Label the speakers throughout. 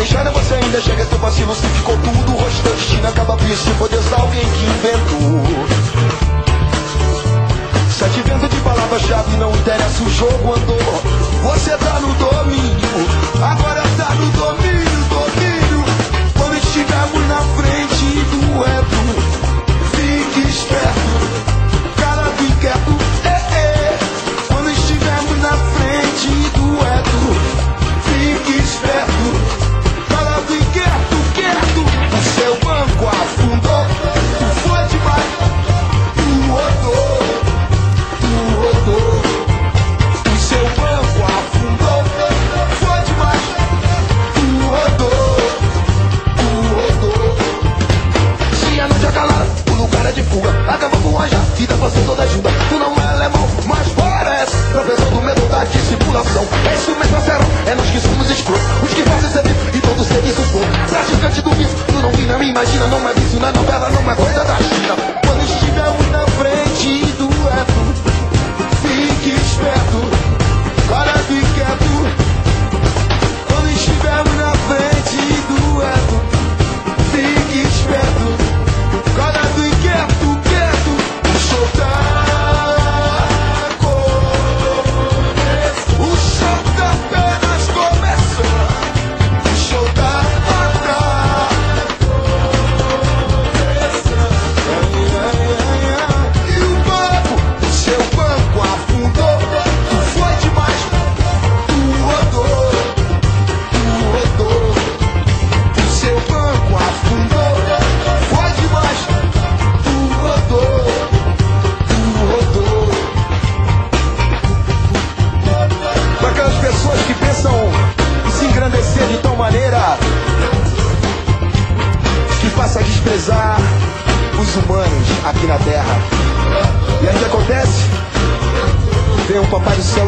Speaker 1: deixando você ainda chega seu vacilo Se ficou tudo, rosto destino acaba por isso Foi Deus é alguém que inventou. Sete vento de palavra-chave, não interessa, o jogo andou. Você tá no domínio, agora tá no domínio, domínio. Quando estivermos na frente do reto É isso mesmo, é serão, é nós que somos escroto Os que fazem serviço e todos todo serviço for Praticante do vício, tu não vi, não me imagina Não é isso na novela, não é coisa da China.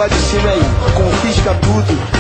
Speaker 1: lá de cima aí. Confisca tudo,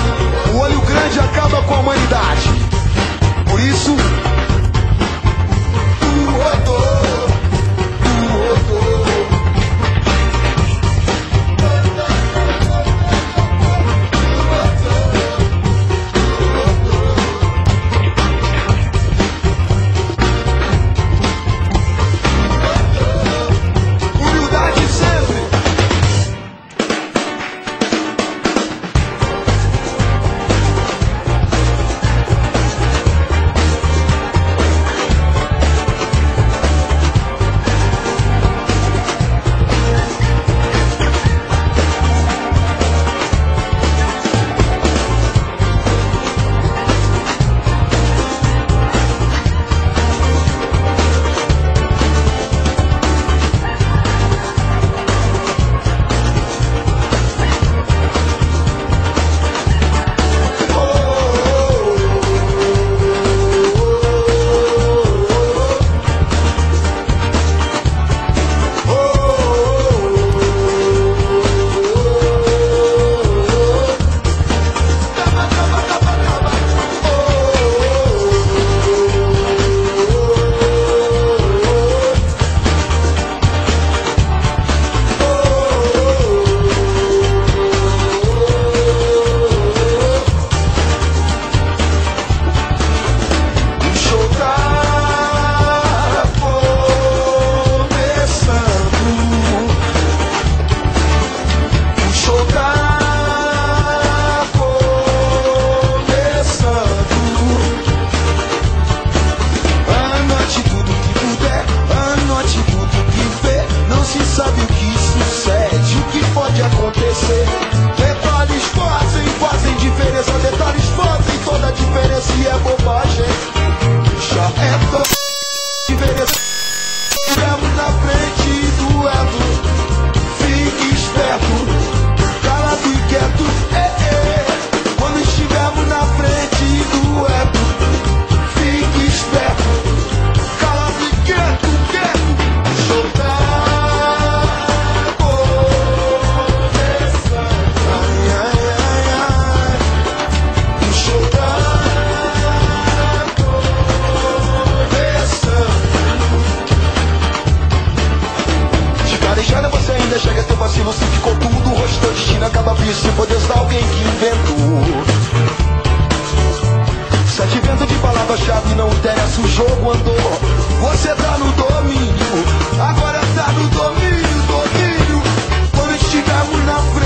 Speaker 1: o jogo andou. Você tá no domínio, agora tá no domínio, domínio. Quando estivermos na frente.